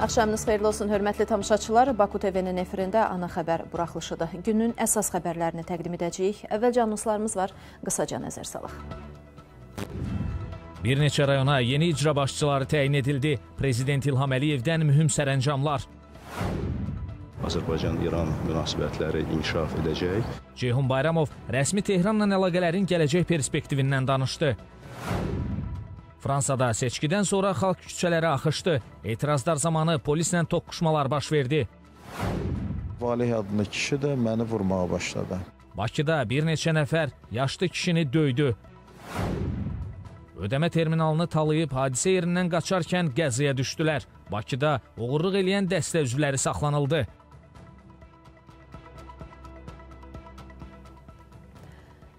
Axşamınız xeyirli olsun, hörmətli tamaşaçılar. Baku TV-nin efirində ana xəbər buraxılışıdır. Günün əsas xəbərlərini təqdim edəcəyik. Əvvəlcə anonslarımız var, qısaca nəzər salaq. Bir neçə rayona yeni icra başçıları təyin edildi. Prezident İlham Əliyevdən mühüm sərəncamlar. Azərbaycan-İran münasibətləri inkişaf edəcək. Ceyhun Bayramov rəsmi Tehranla əlaqələrin gələcək perspektivindən danışdı. Fransada seçkidən sonra xalq küçələrə axışdı. Etirazlar zamanı polislə toqquşmalar baş verdi. Valih adlı kişi də məni vurmağa başladı. Bakıda bir neçə nəfər yaşlı kişini döydü. Ödəmə terminalını talayıb hadisə yerindən qaçarkən qəzaya düşdülər. Bakıda oğurluq eləyən dəstə üzvləri saxlanıldı.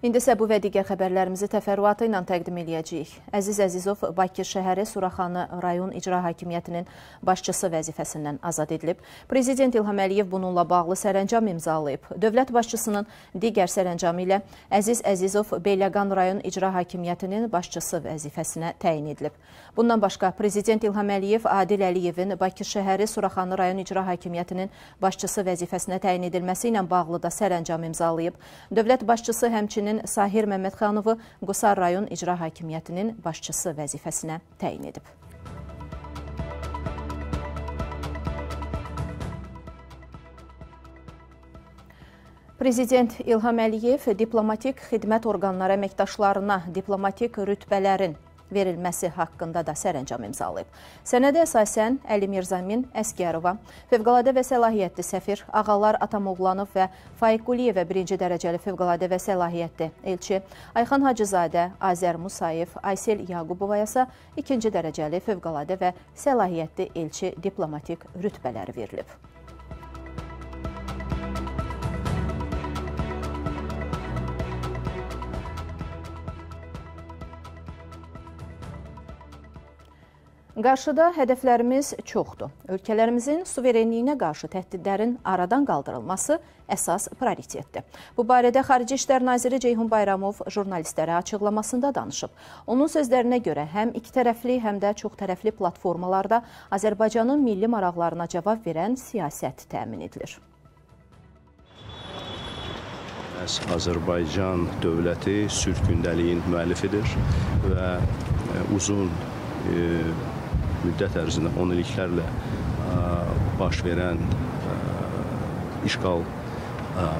İndi isə bu və digər xəbərlərimizi təfərrüatı ilə təqdim eləyəcəyik. Əziz Əzizov Bakı şəhəri Suraxanı rayon icra hakimiyyətinin başçısı vəzifəsindən azad edilib. Prezident İlham Əliyev bununla bağlı sərəncam imzalayıb. Dövlət başçısının digər sərəncamı ilə Əziz Əzizov Beyləqan rayon icra hakimiyyətinin başçısı vəzifəsinə təyin edilib. Bundan başqa Prezident İlham Əliyev Adil Əliyevin Bakı şəhəri Suraxanı rayon icra hakimiyyətinin başçısı vəzifəsinə təyin edilməsi ilə bağlı da sərəncam imzalayıb. Dövlət başçısı həmçinin həmçinin Sahir Məmmədxanovu Qusar rayon icra hakimiyyətinin başçısı vəzifəsinə təyin edib. Prezident İlham Əliyev diplomatik xidmət orqanları əməkdaşlarına diplomatik rütbələrin verilməsi haqqında da sərəncam imzalayıb. Sənədə əsasən Əli Mirzamin Əskərova, Fövqəladə və səlahiyyətli səfir Ağalar Atamoğlanov və Faiq Quliyevə birinci dərəcəli fövqəladə və səlahiyyətli elçi, Ayxan Hacızadə, Azər Musayev, Aysel Yaqubovaya isə ikinci dərəcəli fövqəladə və səlahiyyətli elçi diplomatik rütbələri verilib. Qarşıda hədəflərimiz çoxdur. Ölkələrimizin suverenliyinə qarşı təhdidlərin aradan qaldırılması əsas prioritetdir. Bu barədə Xarici İşlər Naziri Ceyhun Bayramov jurnalistlərə açıqlamasında danışıb. Onun sözlərinə görə həm iki tərəfli, həm də çox tərəfli platformalarda Azərbaycanın milli maraqlarına cavab verən siyasət təmin edilir. Azərbaycan dövləti sülh gündəliyin müəllifidir və e, uzun e, müddət ərzində 10 illiklərlə baş verən işğal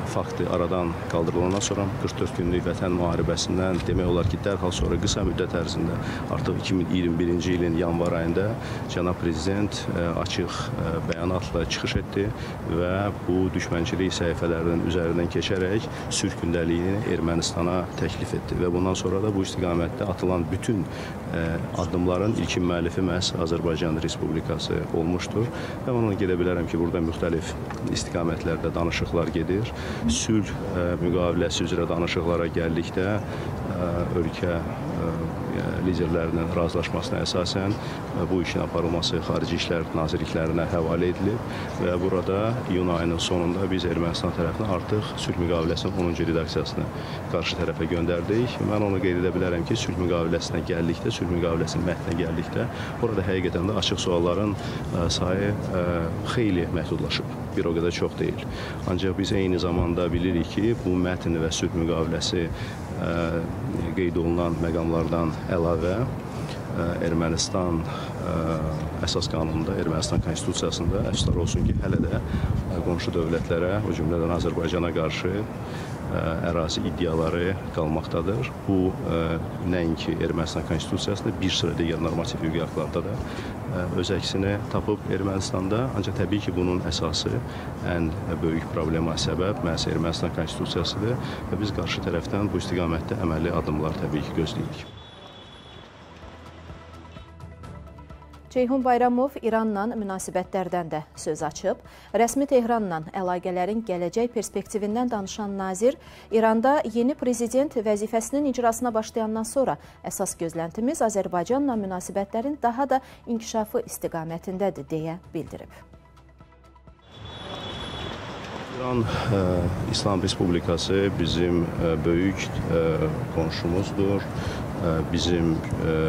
faktı aradan qaldırılandan sonra 44 günlük vətən müharibəsindən demək olar ki, dərhal sonra qısa müddət ərzində artıq 2021-ci ilin yanvar ayında cənab prezident açıq bəyanatla çıxış etdi və bu düşmənçilik səhifələrinin üzərindən keçərək sülh gündəliyini Ermənistana təklif etdi və bundan sonra da bu istiqamətdə atılan bütün addımların ilkin müəllifi məhz Azərbaycan Respublikası olmuşdur və ona gedə bilərəm ki, burada müxtəlif istiqamətlərdə danışıqlar gedir edir. Sülh müqaviləsi üzrə danışıqlara gəldikdə ölkə liderlərinin razılaşmasına əsasən bu işin aparılması Xarici İşlər Nazirliklərinə həvalə edilib və burada iyun ayının sonunda biz Ermənistan tərəfinə artıq sülh müqaviləsinin 10-cu redaksiyasını qarşı tərəfə göndərdik. Mən onu qeyd edə bilərəm ki, sülh müqaviləsinə gəldikdə, sülh müqaviləsinin mətninə gəldikdə burada həqiqətən də açıq sualların sayı xeyli məhdudlaşıb. Bir o qədər çox deyil. Ancaq biz eyni zamanda bilirik ki, bu mətn və sülh müqaviləsi qeyd olunan məqamlardan əlavə Ermənistan əsas qanununda, Ermənistan konstitusiyasında əfsuslar olsun ki, hələ də qonşu dövlətlərə, o cümlədən Azərbaycana qarşı ərazi iddiaları qalmaqdadır. Bu nəinki Ermənistan konstitusiyasında, bir sıra digər normativ hüquqi aktlarda da öz əksini tapıb Ermənistanda. Ancaq təbii ki, bunun əsası ən böyük problema səbəb məhz Ermənistan konstitusiyasıdır və biz qarşı tərəfdən bu istiqamətdə əməli addımlar təbii ki, gözləyirik. Ceyhun Bayramov İranla münasibətlərdən də söz açıb. Rəsmi Tehranla əlaqələrin gələcək perspektivindən danışan nazir İranda yeni prezident vəzifəsinin icrasına başlayandan sonra əsas gözləntimiz Azərbaycanla münasibətlərin daha da inkişafı istiqamətindədir deyə bildirib. İran ə, İslam Respublikası bizim ə, böyük ə, qonşumuzdur. Ə, bizim ə,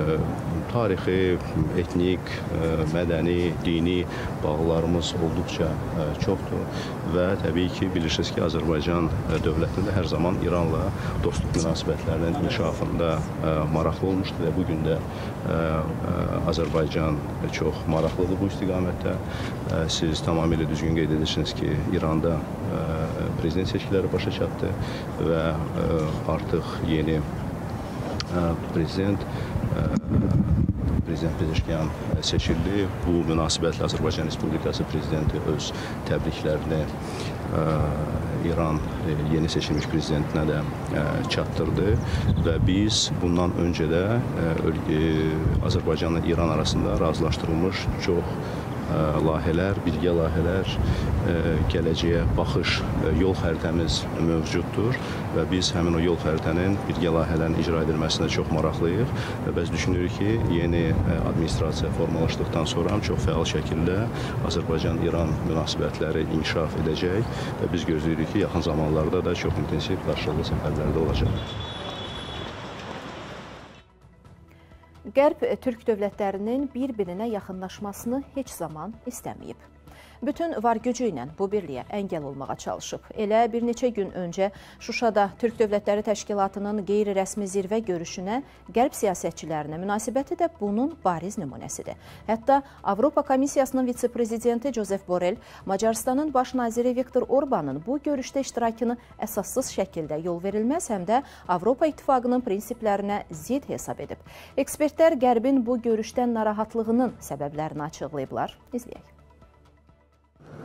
tarixi, etnik, mədəni, dini bağlarımız olduqca çoxdur və təbii ki, bilirsiniz ki, Azərbaycan dövlətində hər zaman İranla dostluq münasibətlərinin inkişafında maraqlı olmuşdur və bu gün də Azərbaycan çox maraqlıdır bu istiqamətdə. Siz tamamilə düzgün qeyd edirsiniz ki, İranda prezident seçkiləri başa çatdı və artıq yeni prezident prezident Pezeşkiyan seçildi. Bu münasibətlə Azərbaycan Respublikası prezidenti öz təbriklərini İran yeni seçilmiş prezidentinə də çatdırdı və biz bundan öncə də Azərbaycanla İran arasında razılaşdırılmış çox layihələr, birgə layihələr, gələcəyə baxış yol xəritəmiz mövcuddur və biz həmin o yol xəritənin birgə layihələrin icra edilməsində çox maraqlıyıq və biz düşünürük ki, yeni administrasiya formalaşdıqdan sonra çox fəal şəkildə Azərbaycan-İran münasibətləri inkişaf edəcək və biz gözləyirik ki, yaxın zamanlarda da çox intensiv qarşılıqlı səfərlərdə olacaq. Qərb türk dövlətlərinin bir-birinə yaxınlaşmasını heç zaman istəməyib. Bütün var gücü ilə bu birliyə əngəl olmağa çalışıb. Elə bir neçə gün öncə Şuşada Türk Dövlətləri Təşkilatının qeyri-rəsmi zirvə görüşünə qərb siyasətçilərinə münasibəti də bunun bariz nümunəsidir. Hətta Avropa Komissiyasının vitse-prezidenti Josef Borrell Macarıstanın baş naziri Viktor Orbanın bu görüşdə iştirakını əsassız şəkildə yol verilməz, həm də Avropa İttifaqının prinsiplərinə zid hesab edib. Ekspertlər Qərbin bu görüşdən narahatlığının səbəblərini açıqlayıblar. İzləyək.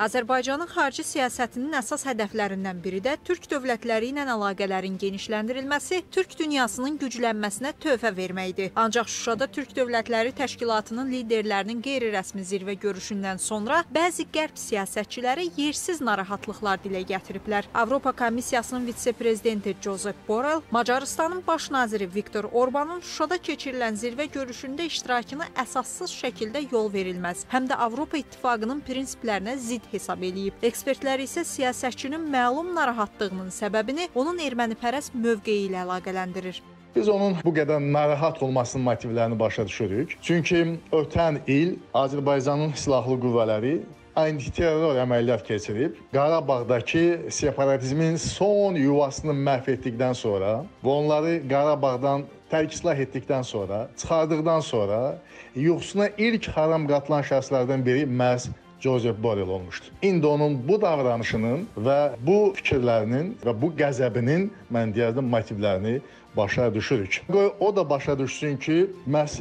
Azərbaycanın xarici siyasətinin əsas hədəflərindən biri də türk dövlətləri ilə əlaqələrin genişləndirilməsi, türk dünyasının güclənməsinə töhfə verməkdir. Ancaq Şuşada Türk Dövlətləri Təşkilatının liderlərinin qeyri-rəsmi zirvə görüşündən sonra bəzi qərb siyasətçiləri yersiz narahatlıqlar dilə gətiriblər. Avropa Komissiyasının vitse-prezidenti Josep Borrell, Macarıstanın baş naziri Viktor Orbanın Şuşada keçirilən zirvə görüşündə iştirakını əsassız şəkildə yol verilməz, həm də Avropa İttifaqının prinsiplərinə zidd hesab eləyib. Ekspertlər isə siyasətçinin məlum narahatlığının səbəbini onun ermənipərəst mövqeyi ilə əlaqələndirir. Biz onun bu qədər narahat olmasının motivlərini başa düşürük. Çünki ötən il Azərbaycanın silahlı qüvvələri antiterror əməliyyat keçirib, Qarabağdakı separatizmin son yuvasını məhv etdikdən sonra və onları Qarabağdan tərk etdikdən sonra, çıxardıqdan sonra yuxusuna ilk haram qatılan şəxslərdən biri məhz Joseph Borrell olmuşdu. İndi onun bu davranışının və bu fikirlərinin və bu qəzəbinin mən deyərdim motivlərini başa düşürük. Qoy o da başa düşsün ki, məhz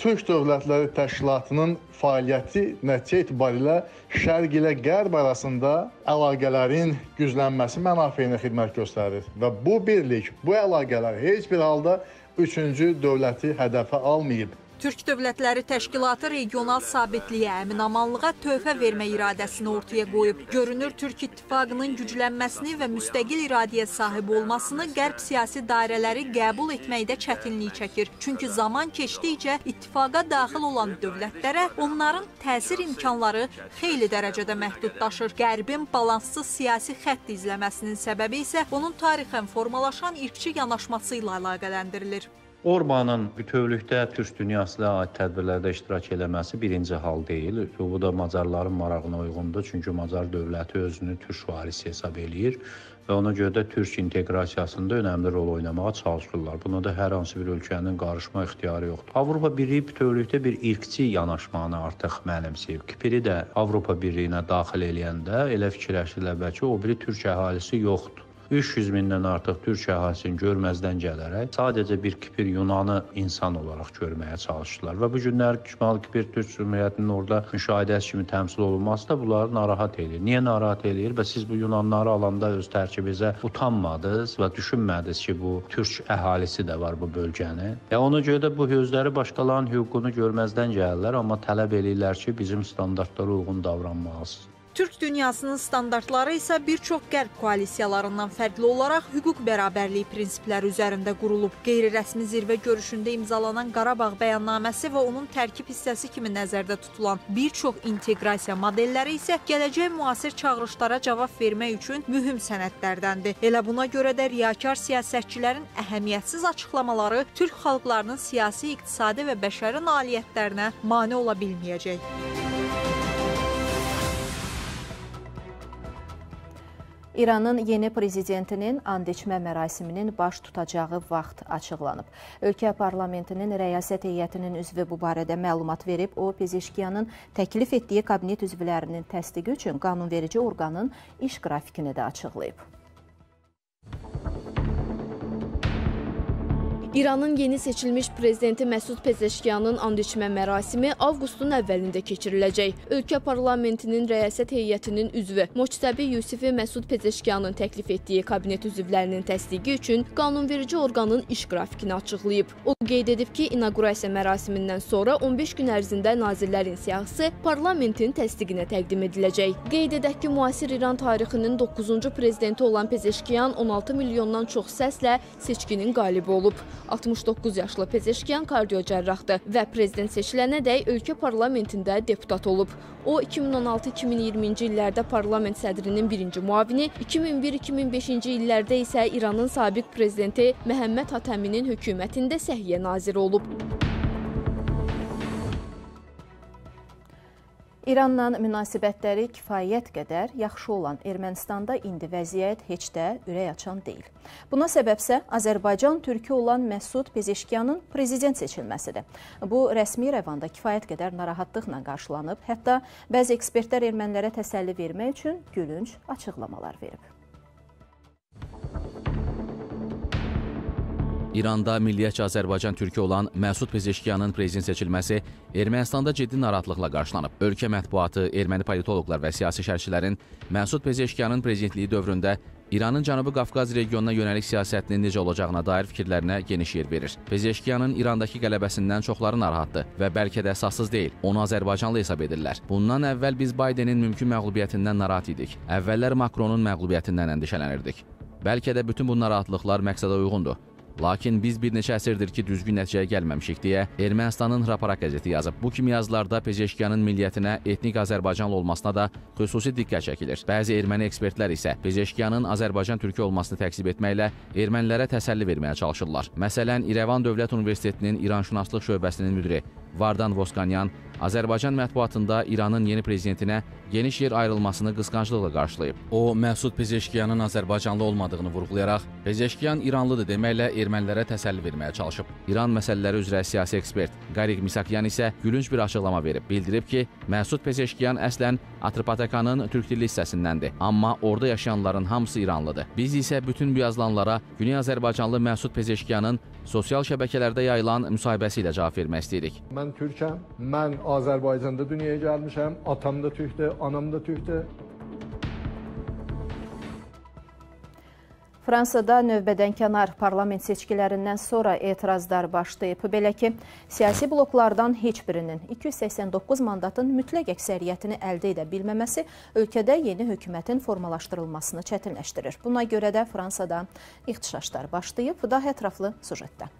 Türk Dövlətləri Təşkilatının fəaliyyəti nəticə etibarilə Şərq ilə Qərb arasında əlaqələrin güclənməsi mənafeyinə xidmət göstərir və bu birlik, bu əlaqələr heç bir halda üçüncü dövləti hədəfə almayıb. Türk Dövlətləri Təşkilatı regional sabitliyə, əminamanlığa töhfə vermə iradəsini ortaya qoyub. Görünür, Türk İttifaqının güclənməsini və müstəqil iradəyə sahib olmasını qərb siyasi dairələri qəbul etməkdə çətinlik çəkir. Çünki zaman keçdikcə ittifaqa daxil olan dövlətlərə onların təsir imkanları xeyli dərəcədə məhdudlaşır. Qərbin balanssız siyasi xətt izləməsinin səbəbi isə onun tarixən formalaşan irqçi yanaşması ilə əlaqələndirilir. Orbanın bütövlükdə türk dünyasına aid tədbirlərdə iştirak eləməsi birinci hal deyil. Bu da Macarların marağına uyğundur. Çünki Macar dövləti özünü türk varisi hesab eləyir və ona görə də türk inteqrasiyasında önəmli rol oynamağa çalışırlar. Buna da hər hansı bir ölkənin qarışma ixtiyarı yoxdur. Avropa Birliyi bütövlükdə bir irqçi yanaşmanı artıq mənimsəyib. Kipri də Avropa Birliyinə daxil eləyəndə elə fikirləşirlər ki, o biri türk əhalisi yoxdur. 300 mindən artıq türk əhalisini görməzdən gələrək sadəcə bir Kipr Yunanı insan olaraq görməyə çalışdılar və bu günlər Şimali Kipr Türk Cümhuriyyətinin orada müşahidəsi kimi təmsil olunması da bunları narahat edir. Niyə narahat edir? Və siz bu Yunanları alanda öz tərkibinizə utanmadınız və düşünmədiniz ki, bu türk əhalisi də var bu bölgəni. Və ona görə də bu özləri başqalarının hüququnu görməzdən gəlirlər, amma tələb eləyirlər ki, bizim standartlara uyğun davranmalısınız. Türk dünyasının standartları isə bir çox qərb koalisiyalarından fərqli olaraq hüquq bərabərliyi prinsipləri üzərində qurulub. Qeyri-rəsmi zirvə görüşündə imzalanan Qarabağ bəyannaməsi və onun tərkib hissəsi kimi nəzərdə tutulan bir çox inteqrasiya modelləri isə gələcək müasir çağırışlara cavab vermək üçün mühüm sənədlərdəndir. Elə buna görə də riyakar siyasətçilərin əhəmiyyətsiz açıqlamaları Türk xalqlarının siyasi, iqtisadi və bəşəri nailiyyətlərinə mane ola bilməyəcək. İranın yeni prezidentinin and içmə mərasiminin baş tutacağı vaxt açıqlanıb. Ölkə parlamentinin rəyasət heyətinin üzvü bu barədə məlumat verib. O, Pezeşkiyanın təklif etdiyi kabinet üzvlərinin təsdiqi üçün qanunverici orqanın iş qrafikini də açıqlayıb. İranın yeni seçilmiş prezidenti Məsud Pezeşkiyanın and içmə mərasimi avqustun əvvəlində keçiriləcək. Ölkə parlamentinin rəyasət heyətinin üzvü Moçtəbi Yusifi Məsud Pezeşkiyanın təklif etdiyi kabinet üzvlərinin təsdiqi üçün qanunverici orqanın iş qrafikini açıqlayıb. O qeyd edib ki, inaqurasiya mərasimindən sonra 15 gün ərzində nazirlərin siyahısı parlamentin təsdiqinə təqdim ediləcək. Qeyd edək ki, müasir İran tarixinin 9-cu prezidenti olan Pezeşkiyan 16 milyondan çox səslə seçkinin qalibi olub. 69 yaşlı Pezeşkiyan kardiocərrahdır və prezident seçilənədək ölkə parlamentində deputat olub. O 2016-2020-ci illərdə parlament sədrinin birinci muavini, 2001-2005-ci illərdə isə İranın sabiq prezidenti Məhəmməd Hatəminin hökumətində səhiyyə naziri olub. İranla münasibətləri kifayət qədər yaxşı olan Ermənistanda indi vəziyyət heç də ürək açan deyil. Buna səbəbsə Azərbaycan türkü olan Məsud Pezeşkiyanın prezident seçilməsidir. Bu rəsmi rəvanda kifayət qədər narahatlıqla qarşılanıb, hətta bəzi ekspertlər ermənilərə təsəlli vermək üçün gülünc açıqlamalar verib. İranda Milliyyətçi Azərbaycan türkü olan Məsud Pezeşkiyanın prezident seçilməsi Ermənistanda ciddi narahatlıqla qarşılanıb. Ölkə mətbuatı, erməni politoloqlar və siyasi şərhçilərin Məsud Pezeşkiyanın prezidentliyi dövründə İranın Cənubi Qafqaz regionuna yönəlik siyasətinin necə olacağına dair fikirlərinə geniş yer verir. Pezeşkiyanın İrandakı qələbəsindən çoxları narahatdır və bəlkə də əsassız deyil. Onu Azərbaycanlı hesab edirlər. Bundan əvvəl biz Baydenin mümkün məğlubiyyətindən narahat idik. Əvvəllər Makronun məğlubiyyətindən əndişələnirdik. Bəlkə də bütün bu narahatlıqlar məqsədə uyğundur. Lakin biz bir neçə əsrdir ki, düzgün nəticəyə gəlməmişik deyə Ermənistanın Hraparak qəzeti yazıb. Bu kimi yazılarda Pezeşkiyanın milliyyətinə, etnik Azərbaycanlı olmasına da xüsusi diqqət çəkilir. Bəzi erməni ekspertlər isə Pezeşkiyanın Azərbaycan türkü olmasını təksib etməklə ermənilərə təsəlli verməyə çalışırlar. Məsələn, İrəvan Dövlət Universitetinin İranşünaslıq şöbəsinin müdiri Vardan Voskanyan Azərbaycan mətbuatında İranın yeni prezidentinə geniş yer ayrılmasını qısqanclıqla qarşılayıb. O, Məsud Pezeşkiyanın Azərbaycanlı olmadığını vurğulayaraq, Pezeşkiyan İranlıdır deməklə ermənilərə təsəlli verməyə çalışıb. İran məsələləri üzrə siyasi ekspert Qariq Misakyan isə gülünc bir açıqlama verib. Bildirib ki, Məsud Pezeşkiyan əslən Atropatekanın türk dilli hissəsindəndir, amma orada yaşayanların hamısı İranlıdır. Biz isə bütün bu yazılanlara Güney Azərbaycanlı Məsud Pezeşkiyanın sosial şəbəkələrdə yayılan müsahibəsi ilə cavab vermək istəyirik. Mən türkəm, mən Azərbaycanda dünyaya gəlmişəm, atam da türkdür, anam da türkdür. Fransada növbədən kənar parlament seçkilərindən sonra etirazlar başlayıb. Belə ki, siyasi bloklardan heç birinin 289 mandatın mütləq əksəriyyətini əldə edə bilməməsi ölkədə yeni hökumətin formalaşdırılmasını çətinləşdirir. Buna görə də Fransada ixtişaşlar başlayıb. Daha ətraflı sujetdə.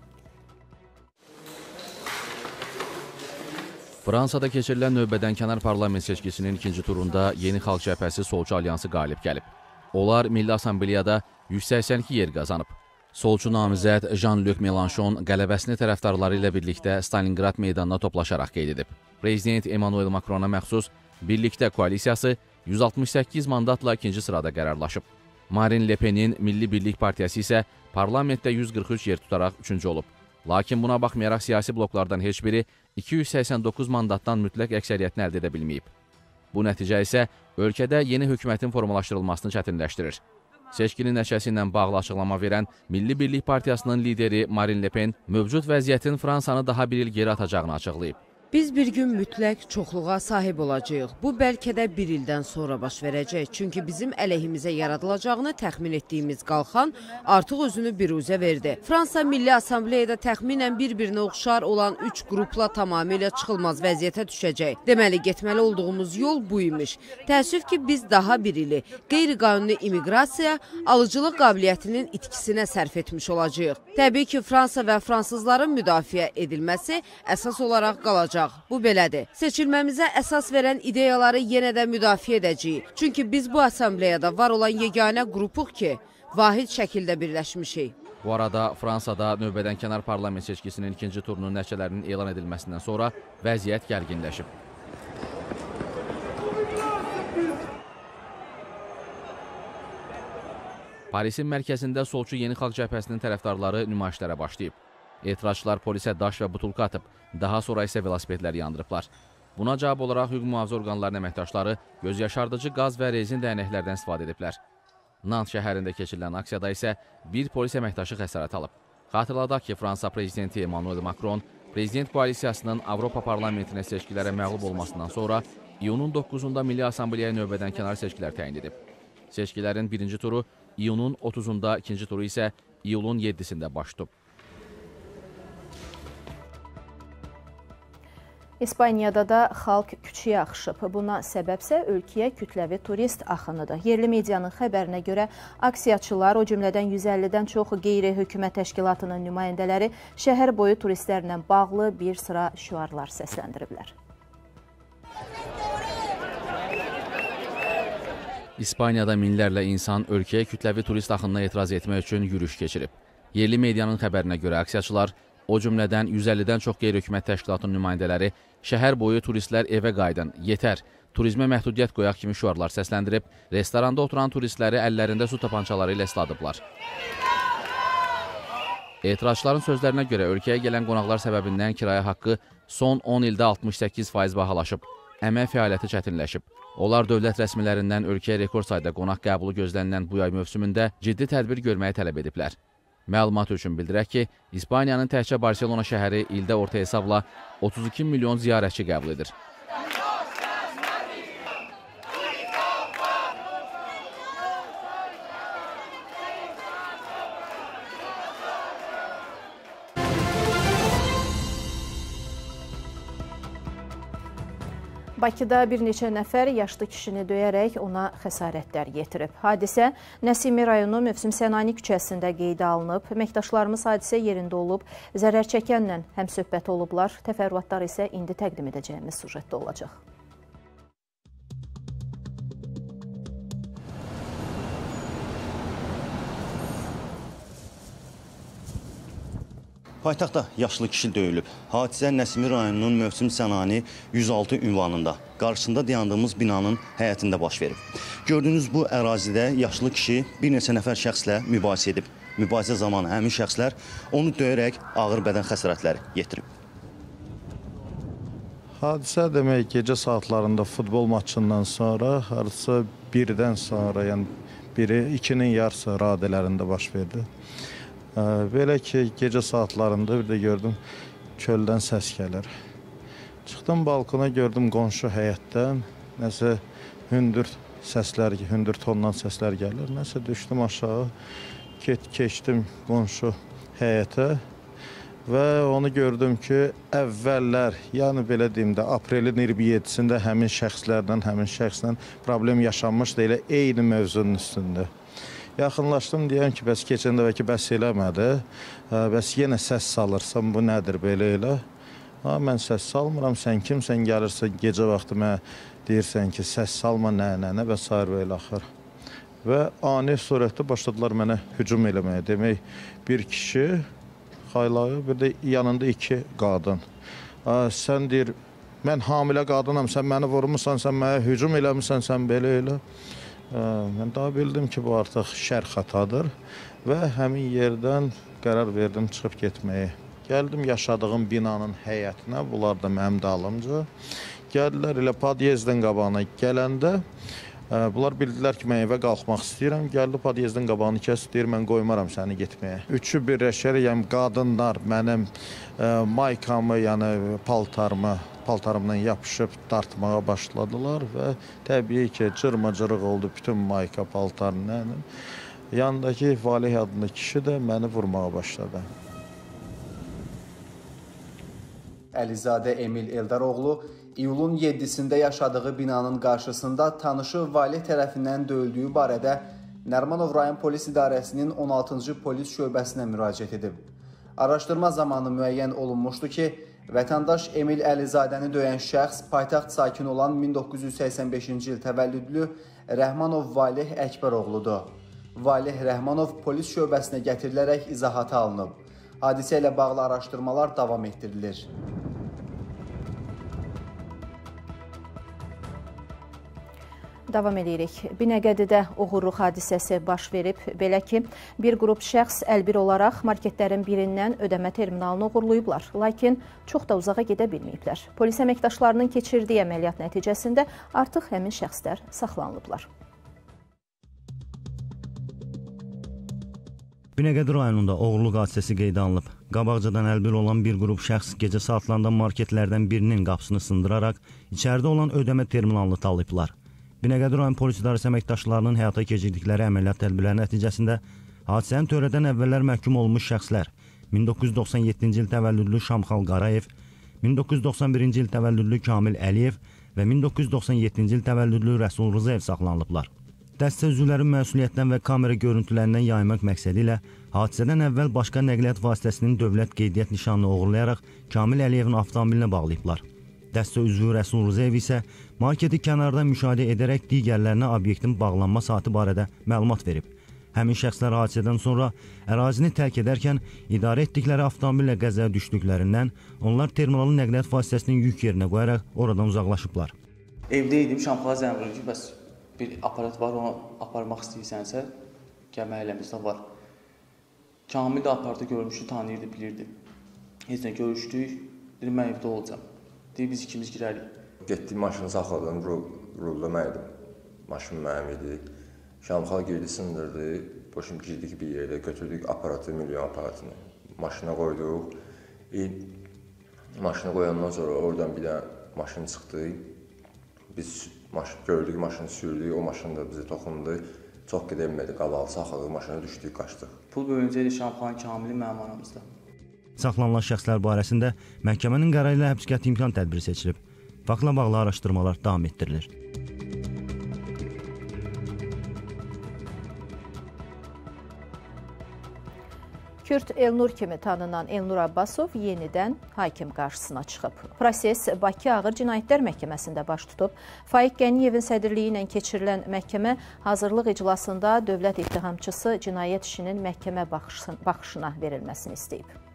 Fransada keçirilən növbədənkənar parlament seçkisinin ikinci turunda Yeni Xalq Cəbhəsi Solcu Alyansı qalib gəlib. Onlar Milli Assambleyada 182 yer qazanıb. Solçu namizəd Jean-Luc Mélenchon qələbəsini tərəfdarları ilə birlikdə Stalingrad meydanına toplaşaraq qeyd edib. Prezident Emmanuel Macrona məxsus Birlikdə koalisiyası 168 mandatla ikinci sırada qərarlaşıb. Marine Le Penin Milli Birlik Partiyası isə parlamentdə 143 yer tutaraq üçüncü olub. Lakin buna baxmayaraq siyasi bloklardan heç biri 289 mandatdan mütləq əksəriyyətini əldə edə bilməyib. Bu nəticə isə ölkədə yeni hökumətin formalaşdırılmasını çətinləşdirir. Seçkinin nəticəsi ilə bağlı açıqlama verən Milli Birlik Partiyasının lideri Marine Le Pen mövcud vəziyyətin Fransanı daha bir il geri atacağını açıqlayıb. Biz bir gün mütləq çoxluğa sahib olacağıq. Bu bəlkə də bir ildən sonra baş verəcək. Çünki bizim əleyhimizə yaradılacağını təxmin etdiyimiz qalxan artıq özünü biruzə verdi. Fransa Milli Assambleyada təxminən bir-birinə oxşar olan üç qrupla tamamilə çıxılmaz vəziyyətə düşəcək. Deməli, getməli olduğumuz yol bu imiş. Təəssüf ki, biz daha bir ili qeyri-qanuni immiqrasiya, alıcılıq qabiliyyətinin itkisinə sərf etmiş olacağıq. Təbii ki, Fransa və fransızların müdafiə edilməsi əsas olaraq qalacaq olacaq. Bu belədir. Seçilməmizə əsas verən ideyaları yenə də müdafiə edəcəyik. Çünki biz bu assambleyada var olan yeganə qrupuq ki, vahid şəkildə birləşmişik. Bu arada Fransada növbədən kənar parlament seçkisinin ikinci turunun nəticələrinin elan edilməsindən sonra vəziyyət gərginləşib. Parisin mərkəzində Solçu Yeni Xalq Cəbhəsinin tərəfdarları nümayişlərə başlayıb. Etirazçılar polisə daş və butulka atıb, daha sonra isə velosipedləri yandırıblar. Buna cavab olaraq hüquq mühafizə orqanlarının əməkdaşları göz yaşardıcı qaz və rezin dəyənəklərdən istifadə ediblər. Nant şəhərində keçirilən aksiyada isə bir polis əməkdaşı xəsarət alıb. Xatırladaq ki, Fransa prezidenti Emmanuel Macron prezident koalisiyasının Avropa parlamentinə seçkilərə məğlub olmasından sonra iyunun 9-da Milli Assambleyaya növbədən kənar seçkilər təyin edib. Seçkilərin birinci turu iyunun 30-da, ikinci turu isə iyulun 7-sində baş tutub. İspaniyada da xalq küçüyə axışıb. Buna səbəbsə ölkəyə kütləvi turist axınıdır. Yerli medianın xəbərinə görə aksiyaçılar, o cümlədən 150-dən çox qeyri-hökumət təşkilatının nümayəndələri şəhər boyu turistlərlə bağlı bir sıra şüarlar səsləndiriblər. İspaniyada minlərlə insan ölkəyə kütləvi turist axınına etiraz etmək üçün yürüş keçirib. Yerli medianın xəbərinə görə aksiyaçılar o cümlədən 150-dən çox qeyri-hökumət təşkilatının nümayəndələri şəhər boyu turistlər evə qayıdın, yetər, turizmə məhdudiyyət qoyaq kimi şüarlar səsləndirib, restoranda oturan turistləri əllərində su tapançaları ilə isladıblar. Etirazçıların sözlərinə görə ölkəyə gələn qonaqlar səbəbindən kirayə haqqı son 10 ildə 68% bahalaşıb, əmək fəaliyyəti çətinləşib. Onlar dövlət rəsmilərindən ölkəyə rekord sayda qonaq qəbulu gözlənilən bu yay mövsümündə ciddi tədbir görməyi tələb ediblər. Məlumat üçün bildirək ki, İspaniyanın təhcə Barcelona şəhəri ildə orta hesabla 32 milyon ziyarətçi qəbul edir. Bakıda bir neçə nəfər yaşlı kişini döyərək ona xəsarətlər yetirib. Hadisə Nəsimi rayonu Mövsüm Sənani küçəsində qeydə alınıb. Əməkdaşlarımız hadisə yerində olub, zərər çəkənlə həm söhbət olublar. Təfərrüatlar isə indi təqdim edəcəyimiz sujetdə olacaq. Paytaxtda yaşlı kişi döyülüb. Hadisə Nəsimi rayonunun Mövsüm Sənani 106 ünvanında, qarşısında dayandığımız binanın həyətində baş verib. Gördüyünüz bu ərazidə yaşlı kişi bir neçə nəfər şəxslə mübahisə edib. Mübahisə zamanı həmin şəxslər onu döyərək ağır bədən xəsarətləri yetirib. Hadisə demək gecə saatlarında futbol maçından sonra, hardasa 1-dən sonra, yəni biri 2-nin yarısı radələrində baş verdi. Belə ki, gecə saatlarında bir də gördüm çöldən səs gəlir. Çıxdım balkona, gördüm qonşu həyətdən nəsə hündür səslər, hündür tondan səslər gəlir. Nəsə düşdüm aşağı, get, keçdim qonşu həyətə və onu gördüm ki, əvvəllər, yəni belə deyim də, aprelin 27-sində həmin şəxslərdən, həmin şəxslə problem yaşanmışdı elə eyni mövzunun üstündə. Yaxınlaşdım, deyəm ki, bəs keçən dəfəki bəs eləmədi. Bəs yenə səs salırsan, bu nədir belə elə? Ha, mən səs salmıram, sən kimsən gəlirsən gecə vaxtı mənə deyirsən ki, səs salma, nə, nə, nə və s. və elə axır. Və ani surətdə başladılar mənə hücum eləməyə. Demək, bir kişi xaylağı, bir də yanında iki qadın. Sən deyir, mən hamilə qadınam, sən məni vurmusan, sən mənə hücum eləmirsən, sən belə elə. Mən daha bildim ki, bu artıq şər xatadır və həmin yerdən qərar verdim çıxıb getməyi. Gəldim yaşadığım binanın həyətinə, bunlar da mənim dalımca. Gəldilər elə podyezdin qabağına gələndə Bunlar bildilər ki, mən evə qalxmaq istəyirəm. Gəldi podyezdin qabağını kəs, deyir mən qoymaram səni getməyə. Üçü birləşərək, yəni qadınlar mənim ə, maykamı, yəni paltarımı, paltarımdan yapışıb dartmağa başladılar və təbii ki, cırmacırıq oldu bütün mayka paltarla. Yanındakı Valih adlı kişi də məni vurmağa başladı. Əlizadə Emil Eldaroğlu iyulun 7-sində yaşadığı binanın qarşısında tanışı Valih tərəfindən döyüldüyü barədə Nərmanov rayon polis idarəsinin 16-cı polis şöbəsinə müraciət edib. Araşdırma zamanı müəyyən olunmuşdu ki, vətəndaş Emil Əlizadəni döyən şəxs paytaxt sakini olan 1985-ci il təvəllüdlü Rəhmanov Valih Əkbəroğludur. Valih Rəhmanov polis şöbəsinə gətirilərək izahata alınıb. Hadisə ilə bağlı araşdırmalar davam etdirilir. Davam edirik. Binəqədidə oğurluq hadisəsi baş verib. Belə ki, bir qrup şəxs əlbir olaraq marketlərin birindən ödəmə terminalını uğurlayıblar. Lakin çox da uzağa gedə bilməyiblər. Polis əməkdaşlarının keçirdiyi əməliyyat nəticəsində artıq həmin şəxslər saxlanılıblar. Binəqədi rayonunda oğurluq hadisəsi qeydə alınıb. Qabaqcadan əlbir olan bir qrup şəxs gecə saatlarında marketlərdən birinin qapısını sındıraraq içəridə olan ödəmə terminalını talayıblar. Binəqədi rayon polis idarəsi əməkdaşlarının həyata keçirdikləri əməliyyat tədbirləri nəticəsində hadisəni törədən əvvəllər məhkum olunmuş şəxslər 1997-ci il təvəllüdlü Şamxal Qarayev, 1991-ci il təvəllüdlü Kamil Əliyev və 1997-ci il təvəllüdlü Rəsul Rızayev saxlanılıblar. Dəstə üzvləri məsuliyyətdən və kamera görüntülərindən yaymaq məqsədi ilə hadisədən əvvəl başqa nəqliyyat vasitəsinin dövlət qeydiyyat nişanını oğurlayaraq Kamil Əliyevin avtomobilinə bağlayıblar. Dəstə üzvü Rəsul Rızayev isə marketi kənardan müşahidə edərək digərlərinə obyektin bağlanma saatı barədə məlumat verib. Həmin şəxslər hadisədən sonra ərazini tərk edərkən idarə etdikləri avtomobillə qəzaya düşdüklərindən onlar terminalı nəqliyyat vasitəsinin yük yerinə qoyaraq oradan uzaqlaşıblar. Evdə idim, Şamxala zəng vurdu ki, bəs bir aparat var, onu aparmaq istəyirsənsə, gəl məhəlləmizdə var. Kamil də aparatı görmüşdü, tanıyırdı, bilirdi. Heç nə görüşdük, dedim mən evdə olacam. Deyir biz ikimiz girərik. Getdim maşını saxladım, rul, rulda mən idim. Maşın mənim idi. Şamxal girdi, sındırdı. Boşum girdik bir yerdə, götürdük aparatı, milyon aparatını. Maşına qoyduq. E, maşına qoyandan sonra oradan bir dənə maşın çıxdı. Biz maşın gördük, maşını sürdük. O maşın da bizə toxundu. Çox gedə bilmədi, qabalı saxladıq, maşına düşdük, qaçdıq. Pul bölüncə idi Şamxalın Kamili mənim aramızda. Saxlanılan şəxslər barəsində məhkəmənin qərarı ilə həbs qəti imkan tədbiri seçilib. Faktla bağlı araşdırmalar davam etdirilir. Kürd Elnur kimi tanınan Elnur Abbasov yenidən hakim qarşısına çıxıb. Proses Bakı Ağır Cinayətlər Məhkəməsində baş tutub. Faiq Qəniyevin sədrliyi ilə keçirilən məhkəmə hazırlıq iclasında dövlət ittihamçısı cinayət işinin məhkəmə baxışına verilməsini istəyib.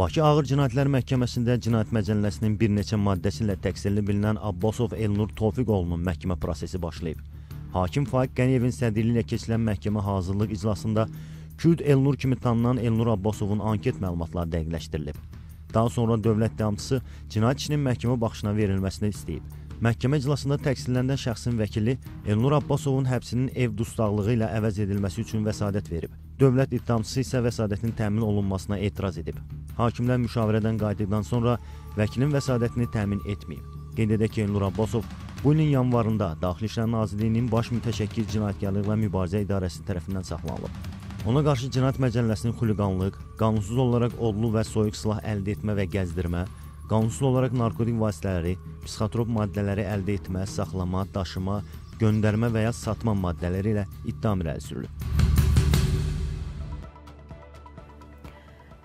Bakı Ağır Cinayətlər Məhkəməsində Cinayət Məcəlləsinin bir neçə maddəsi ilə təqsirli bilinən Abbasov Elnur Tofiqoğlunun məhkəmə prosesi başlayıb. Hakim Faiq Qəniyevin sədrliyi ilə keçirilən məhkəmə hazırlıq iclasında Kürd Elnur kimi tanınan Elnur Abbasovun anket məlumatları dəqiqləşdirilib. Daha sonra dövlət ittihamçısı cinayət işinin məhkəmə baxışına verilməsini istəyib. Məhkəmə iclasında təqsirlənən şəxsin vəkili Elnur Abbasovun həbsinin ev dustaqlığı ilə əvəz edilməsi üçün vəsadət verib. Dövlət ittihamçısı isə vəsadətin təmin olunmasına etiraz edib. Hakimlər müşavirədən qayıtdıqdan sonra vəkilin vəsadətini təmin etməyib. Qeyd edək ki, Elnur Abbasov bu ilin yanvarında Daxili İşlər Nazirliyinin baş mütəşəkkil cinayətkarlıqla mübarizə idarəsi tərəfindən saxlanılıb. Ona qarşı cinayət məcəlləsinin xuliqanlıq, qanunsuz olaraq odlu və soyuq silah əldə etmə və gəzdirmə, qanunsuz olaraq narkotik vasitələri, psixotrop maddələri əldə etmə, saxlama, daşıma, göndərmə və ya satma maddələri ilə ittiham irəli sürülüb.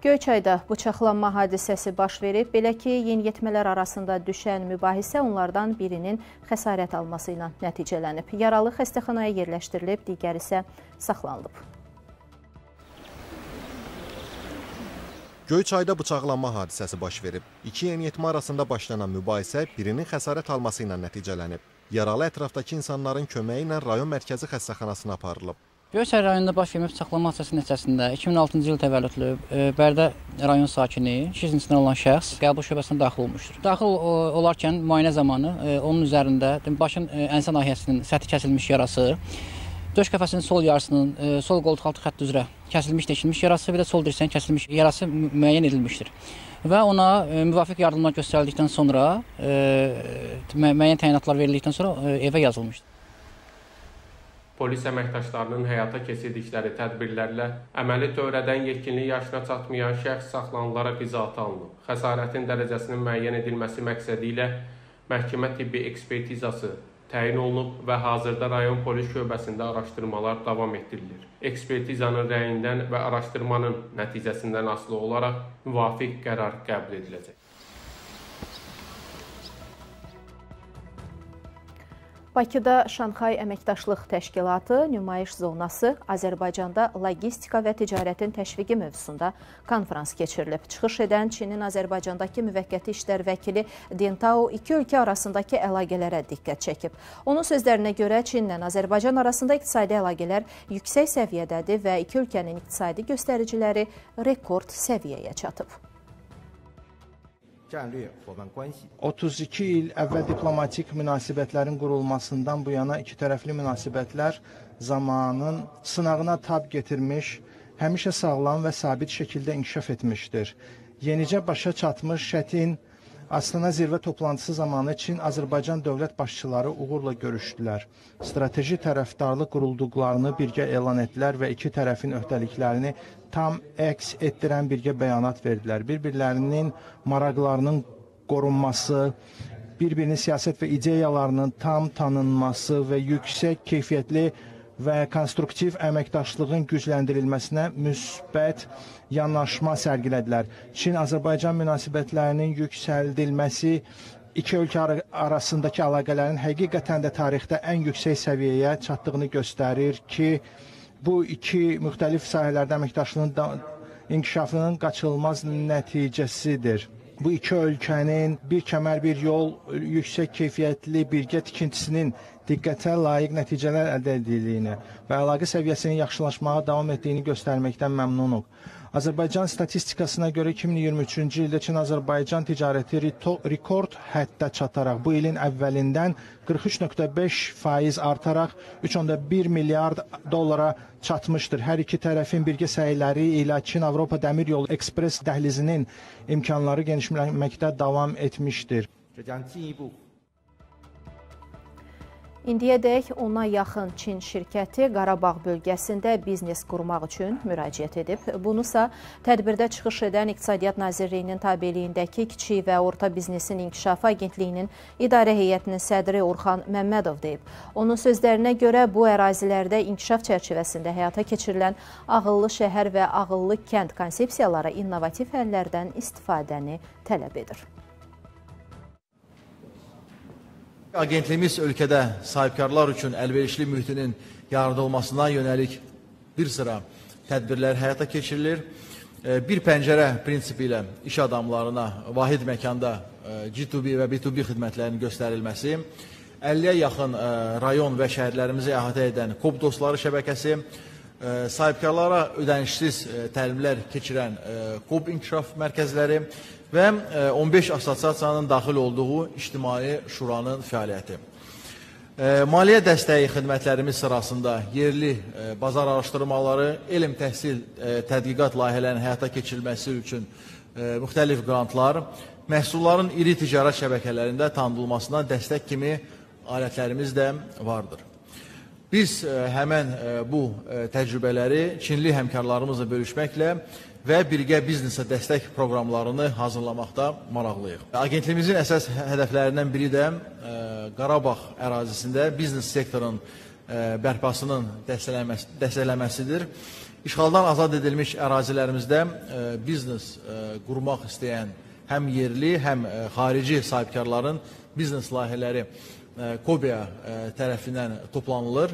Göyçayda bıçaqlanma hadisəsi baş verib. Belə ki, yeniyetmələr arasında düşən mübahisə onlardan birinin xəsarət alması ilə nəticələnib. Yaralı xəstəxanaya yerləşdirilib, digər isə saxlanılıb. Göyçayda bıçaqlanma hadisəsi baş verib. İki yeniyetmə arasında başlanan mübahisə birinin xəsarət alması ilə nəticələnib. Yaralı ətrafdakı insanların köməyi ilə rayon mərkəzi xəstəxanasına aparılıb. Göyçay rayonunda baş vermə bıçaqlama hadisəsi nəticəsində 2006-cı il təvəllüdlü e, Bərdə rayon sakini, kişi cinsindən olan şəxs qəbul şöbəsinə daxil olmuşdur. Daxil olarkən müayinə zamanı e, onun üzərində başın e, ənsə nahiyəsinin səthi kəsilmiş yarası, döş qəfəsinin sol yarısının sol qoltuq altı xətti üzrə kəsilmiş, deşilmiş yarası və də sol dirsəyin kəsilmiş yarası müəyyən edilmişdir. Və ona müvafiq yardımlar göstərildikdən sonra, müəyyən təyinatlar verildikdən sonra evə yazılmışdır polis əməkdaşlarının həyata keçirdikləri tədbirlərlə əməli törədən yetkinlik yaşına çatmayan şəxs saxlanılaraq qizaltı alınıb. Xəsarətin dərəcəsinin müəyyən edilməsi məqsədi ilə məhkəmə tibbi ekspertizası təyin olunub və hazırda rayon polis şöbəsində araşdırmalar davam etdirilir. Ekspertizanın rəyindən və araşdırmanın nəticəsindən asılı olaraq müvafiq qərar qəbul ediləcək. Bakıda Şanxay Əməkdaşlıq Təşkilatı nümayiş zonası Azərbaycanda logistika və ticarətin təşviqi mövzusunda konfrans keçirilib. Çıxış edən Çinin Azərbaycandakı müvəqqəti işlər vəkili Dintao iki ölkə arasındakı əlaqələrə diqqət çəkib. Onun sözlərinə görə Çinlə Azərbaycan arasında iqtisadi əlaqələr yüksək səviyyədədir və iki ölkənin iqtisadi göstəriciləri rekord səviyyəyə çatıb. 32 il əvvəl diplomatik münasibətlərin qurulmasından bu yana iki tərəfli münasibətlər zamanın sınağına tab getirmiş, həmişə sağlam və sabit şəkildə inkişaf etmişdir. Yenicə başa çatmış çətin Astana zirvə toplantısı zamanı Çin Azərbaycan dövlət başçıları uğurla görüşdülər. Strateji tərəfdarlıq qurulduqlarını birgə elan etdilər və iki tərəfin öhdəliklərini tam əks etdirən birgə bəyanat verdilər. Bir-birlərinin maraqlarının qorunması, bir-birinin siyasət və ideyalarının tam tanınması və yüksək keyfiyyətli və konstruktiv əməkdaşlığın gücləndirilməsinə müsbət yanaşma sərgilədilər. Çin-Azərbaycan münasibətlərinin yüksəldilməsi iki ölkə arasındakı əlaqələrin həqiqətən də tarixdə ən yüksək səviyyəyə çatdığını göstərir ki, bu iki müxtəlif sahələrdə əməkdaşlığın inkişafının qaçılmaz nəticəsidir bu iki ölkənin bir kəmər bir yol yüksək keyfiyyətli birgə tikintisinin diqqətə layiq nəticələr əldə edildiyini və əlaqə səviyyəsinin yaxşılaşmağa davam etdiyini göstərməkdən məmnunuq. Azərbaycan statistikasına görə 2023-cü ildə Çin-Azərbaycan ticarəti rekord həddə çataraq bu ilin əvvəlindən 43.5 faiz artaraq 3.1 milyard dollara çatmışdır. Hər iki tərəfin birgə səyləri ilə Çin-Avropa dəmir yolu ekspres dəhlizinin imkanları genişlənməkdə davam etmişdir. İndiyədək ona yaxın Çin şirkəti Qarabağ bölgəsində biznes qurmaq üçün müraciət edib. Bunusa tədbirdə çıxış edən İqtisadiyyat Nazirliyinin tabeliyindəki Kiçik və Orta Biznesin İnkişafı Agentliyinin idarə heyətinin sədri Orxan Məmmədov deyib. Onun sözlərinə görə bu ərazilərdə inkişaf çərçivəsində həyata keçirilən ağıllı şəhər və ağıllı kənd konsepsiyaları innovativ həllərdən istifadəni tələb edir. Agentliyimiz ölkədə sahibkarlar üçün əlverişli mühitinin yaradılmasına yönəlik bir sıra tədbirlər həyata keçirilir. E, bir pəncərə prinsipi ilə iş adamlarına vahid məkanda e, G2B və B2B xidmətlərinin göstərilməsi, 50-yə yaxın e, rayon və şəhərlərimizi əhatə edən KOB dostları şəbəkəsi, sahibkarlara ödənişsiz təlimlər keçirən KOB inkişaf mərkəzləri və 15 e, assosiasiyanın daxil olduğu İctimai Şuranın fəaliyyəti. E, maliyyə dəstəyi xidmətlərimiz sırasında yerli e, bazar araşdırmaları, elm təhsil tədqiqat layihələrinin həyata keçirilməsi üçün müxtəlif qrantlar, məhsulların iri ticarət şəbəkələrində tanıdılmasına dəstək kimi alətlərimiz də vardır. Biz həmən bu təcrübələri Çinli həmkarlarımızla bölüşməklə və birgə biznesə dəstək proqramlarını hazırlamaqda maraqlıyıq. Agentliyimizin əsas hədəflərindən biri də e, Qarabağ ərazisində biznes sektorun e, bərpasının dəstəkləməsi, dəstəkləməsidir. İşğaldan azad edilmiş ərazilərimizdə e, biznes qurmaq istəyən həm yerli, həm xarici sahibkarların biznes layihələri Kobiya tərəfindən toplanılır.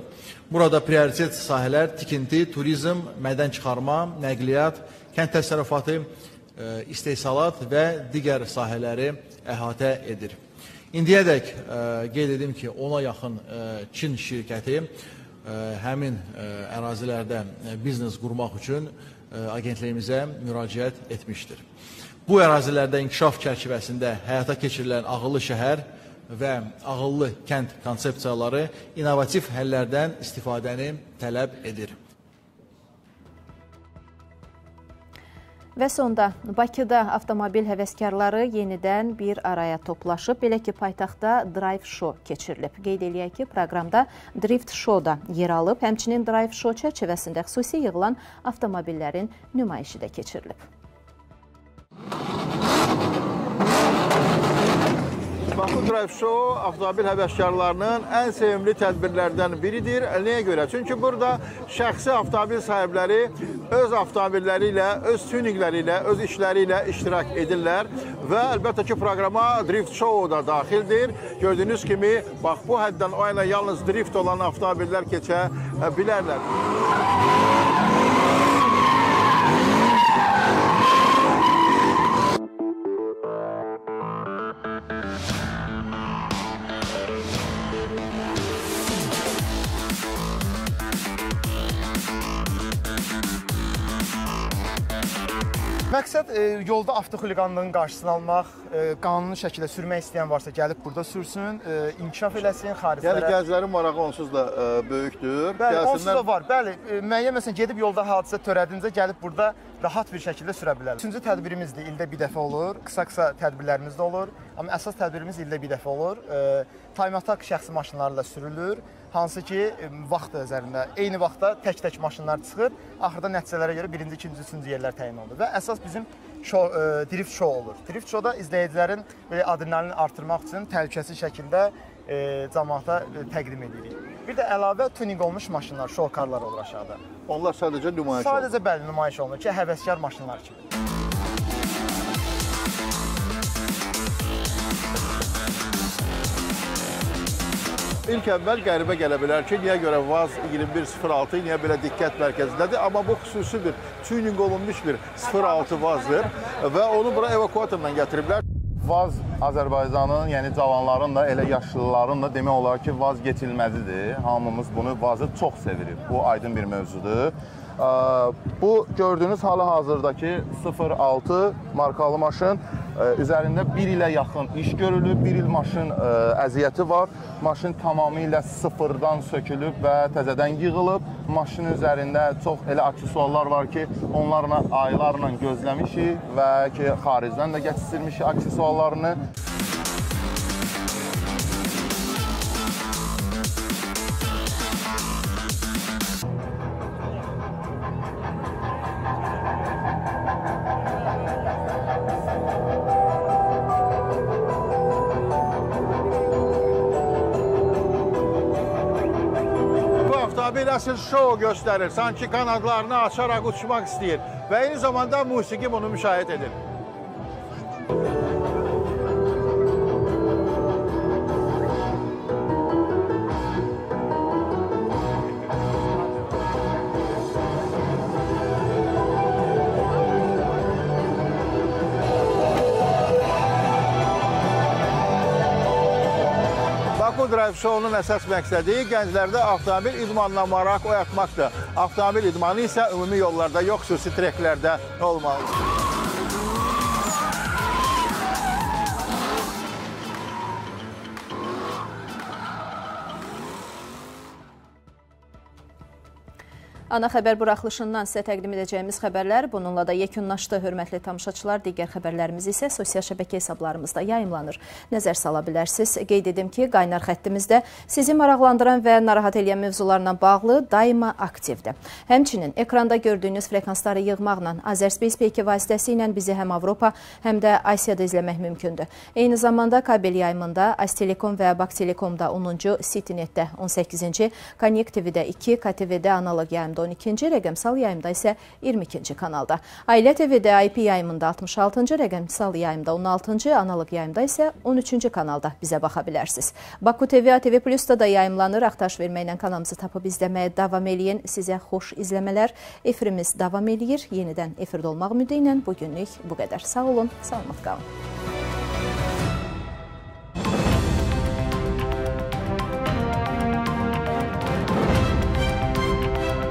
Burada prioritet sahələr tikinti, turizm, mədən çıxarma, nəqliyyat, kənd təsərrüfatı, e, istehsalat və digər sahələri əhatə edir. İndiyədək e, qeyd edim ki, ona yaxın e, Çin şirkəti həmin ərazilərdə biznes qurmaq üçün agentliyimizə müraciət etmişdir. Bu ərazilərdə inkişaf çərçivəsində həyata keçirilən ağıllı şəhər və ağıllı kənd konsepsiyaları innovativ həllərdən istifadəni tələb edir. Və sonda Bakıda avtomobil həvəskarları yenidən bir araya toplaşıb. Belə ki, paytaxtda Drive Show keçirilib. Qeyd eləyək ki, proqramda Drift Show da yer alıb. Həmçinin Drive Show çərçivəsində xüsusi yığılan avtomobillərin nümayişi də keçirilib. Baku Drive Show avtomobil həvəskarlarının ən sevimli tədbirlərdən biridir. Nəyə görə? Çünki burada şəxsi avtomobil sahibləri öz avtomobilləri ilə, öz tuninqləri ilə, öz işləri ilə iştirak edirlər və əlbəttə ki, proqrama Drift Show da daxildir. Gördüyünüz kimi, bax bu həddən o yana yalnız drift olan avtomobillər keçə bilərlər. Məqsəd e, yolda avtoxuliqanlığın qarşısını almaq, e, qanuni şəkildə sürmək istəyən varsa gəlib burada sürsün, e, inkişaf eləsin, xariclərə. Yəni gəzlərin marağı onsuz da e, böyükdür. Bəli, Gəlsinlər... onsuz da var. Bəli, e, müəyyən məsələn gedib yolda hadisə törədinincə gəlib burada rahat bir şəkildə sürə bilərlər. Üçüncü tədbirimizdir, ildə bir dəfə olur. Qısa-qısa tədbirlərimiz də olur. Amma əsas tədbirimiz ildə bir dəfə olur. E, time attack şəxsi maşınlarla sürülür hansı ki vaxt üzərində eyni vaxtda tək-tək maşınlar çıxır. Axırda nəticələrə görə birinci, ikinci, üçüncü yerlər təyin olunur və əsas bizim show, e, drift show olur. Drift showda izləyicilərin belə adrenalini artırmaq üçün təhlükəsiz şəkildə e, cəmaata e, təqdim edirik. Bir də əlavə tuning olmuş maşınlar, show karlar olur aşağıda. Onlar sadəcə nümayiş olunur. Sadəcə bəli nümayiş olunur ki, həvəskar maşınlar kimi. İlk əvvəl qəribə gələ bilər ki, niyə görə VAZ 2106 niyə belə diqqət mərkəzindədir? Amma bu xüsusi bir tuning olunmuş bir 06 VAZ-dır və onu bura evakuatorla gətiriblər. VAZ Azərbaycanın, yəni cavanların da, elə yaşlıların da demək olar ki, vaz keçilməzidir. Hamımız bunu VAZ-ı çox sevirik. Bu aydın bir mövzudur. Bu gördüyünüz hali-hazırdakı 06 markalı maşın üzərində 1 ilə yaxın iş görülüb, 1 il maşın əziyyəti var. Maşın tamamilə sıfırdan sökülüb və təzədən yığılıb. Maşın üzərində çox elə aksesuarlar var ki, onlarla aylarla gözləmişik və ki, xaricdən də gətirilmişik aksesuarlarını. Əsl şou göstərir. Sanki qanadlarını açaraq uçmaq istəyir və eyni zamanda musiqi bunu müşahidə edir. Drive Show-nun əsas məqsədi gənclərdə avtomobil idmanına maraq oyatmaqdır. Avtomobil idmanı isə ümumi yollarda yox, xüsusi treklərdə olmalıdır. Ana xəbər buraxılışından sizə təqdim edəcəyimiz xəbərlər bununla da yekunlaşdı. Hörmətli tamaşaçılar, digər xəbərlərimiz isə sosial şəbəkə hesablarımızda yayımlanır. Nəzər sala bilərsiniz. Qeyd edim ki, qaynar xəttimizdə sizi maraqlandıran və narahat edən mövzularla bağlı daima aktivdir. Həmçinin ekranda gördüyünüz frekansları yığmaqla Azərspace peyki vasitəsilə bizi həm Avropa, həm də Asiyada izləmək mümkündür. Eyni zamanda kabel yayımında Astelekom və Baktelekomda 10-cu, Citynet-də 18-ci, Connect TV-də 2, KTV-də analog yayımda 12-ci, rəqəmsal yayımda isə 22-ci kanalda. Ailə TV-də IP yayımında 66-cı, rəqəmsal yayımda 16-cı, analog yayımda isə 13-cü kanalda bizə baxa bilərsiniz. Baku TV, ATV Plus-da da yayımlanır. Axtarış verməklə kanalımızı tapıb izləməyə davam eləyin. Sizə xoş izləmələr. Efirimiz davam eləyir. Yenidən efirdə olmaq ümidi ilə bugünlük bu qədər. Sağ olun, salamat qalın.